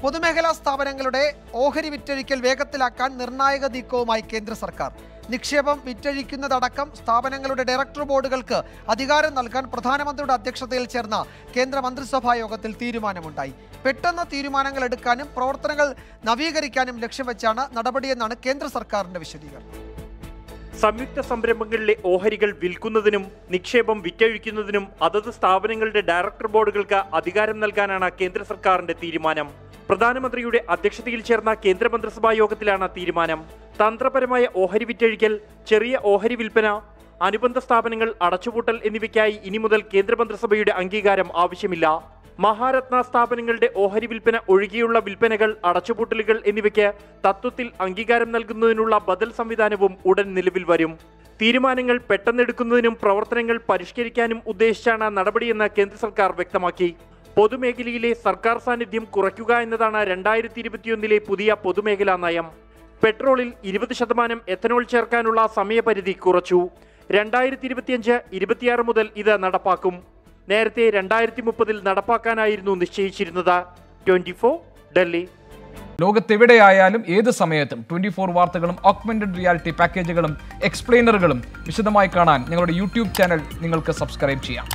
പൊതുമേഖലാ സ്ഥാപനങ്ങളുടെ ഓഹരി വിറ്റഴിക്കൽ വേഗത്തിലാക്കാൻ നിർണായക നീക്കവുമായി കേന്ദ്ര സർക്കാർ. നിക്ഷേപം വിറ്റഴിക്കുന്നതടക്കം സ്ഥാപനങ്ങളുടെ ഡയറക്ടർ ബോർഡുകൾക്ക് അധികാരം നൽകാൻ പ്രധാനമന്ത്രിയുടെ അധ്യക്ഷതയിൽ ചേർന്ന കേന്ദ്ര മന്ത്രിസഭാ യോഗത്തിൽ തീരുമാനമുണ്ടായി. പെട്ടെന്ന് തീരുമാനങ്ങൾ എടുക്കാനും പ്രവർത്തനങ്ങൾ നവീകരിക്കാനും ലക്ഷ്യം വെച്ചാണ് നടപടിയെന്നാണ് കേന്ദ്ര സർക്കാരിന്റെ വിശദീകരണം. സംയുക്ത സംരംഭങ്ങളിലെ ഓഹരികൾ വിൽക്കുന്നതിനും നിക്ഷേപം വിറ്റഴിക്കുന്നതിനും അതത് സ്ഥാപനങ്ങളുടെ ഡയറക്ടർ ബോർഡുകൾക്ക് അധികാരം നൽകാനാണ് കേന്ദ്ര സർക്കാരിന്റെ തീരുമാനം. പ്രധാനമന്ത്രിയുടെ അധ്യക്ഷതയിൽ ചേർന്ന കേന്ദ്രമന്ത്രിസഭാ യോഗത്തിലാണ് തീരുമാനം. തന്ത്രപരമായ ഓഹരി വിറ്റഴിക്കൽ ചെറിയ ഓഹരി വിൽപ്പന അനുബന്ധ സ്ഥാപനങ്ങൾ അടച്ചുപൂട്ടൽ എന്നിവയ്ക്കായി ഇനി മുതൽ കേന്ദ്രമന്ത്രിസഭയുടെ അംഗീകാരം ആവശ്യമില്ല. മഹാരത്ന സ്ഥാപനങ്ങളുടെ ഓഹരി വിൽപ്പന ഒഴികെയുള്ള വിൽപ്പനകൾ അടച്ചുപൂട്ടലുകൾ എന്നിവയ്ക്ക് തത്വത്തിൽ അംഗീകാരം നൽകുന്നതിനുള്ള ബദൽ സംവിധാനവും ഉടൻ നിലവിൽ വരും. തീരുമാനങ്ങൾ പെട്ടെന്നെടുക്കുന്നതിനും പ്രവർത്തനങ്ങൾ പരിഷ്കരിക്കാനും ഉദ്ദേശിച്ചാണ് നടപടിയെന്ന് കേന്ദ്ര സർക്കാർ വ്യക്തമാക്കി. പൊതുമേഖലയിലെ സർക്കാർ സാന്നിധ്യം കുറയ്ക്കുക എന്നതാണ് രണ്ടായിരത്തി ഇരുപത്തിയൊന്നിലെ പുതിയ പൊതുമേഖലാ നയം. പെട്രോളിൽ ഇരുപത് ശതമാനം എഥനോൾ ചേർക്കാനുള്ള സമയപരിധി കുറച്ചു. രണ്ടായിരത്തി ഇരുപത്തിയഞ്ച് ഇരുപത്തിയാറ് മുതൽ ഇത് നടപ്പാക്കും. നേരത്തെ രണ്ടായിരത്തി മുപ്പതിൽ നടപ്പാക്കാനായിരുന്നു നിശ്ചയിച്ചിരുന്നത്. Twenty four Delhi. ലോകത്തെവിടെയായാലും ഏത് സമയത്തും ട്വന്റി ഫോർ വാർത്തകളും ഓഗ്മെന്റഡ് റിയാലിറ്റി പാക്കേജുകളും എക്സ്പ്ലെയിനറുകളും വിശദമായി കാണാൻ ഞങ്ങളുടെ യൂട്യൂബ് ചാനൽ നിങ്ങൾക്ക് സബ്സ്ക്രൈബ് ചെയ്യാം.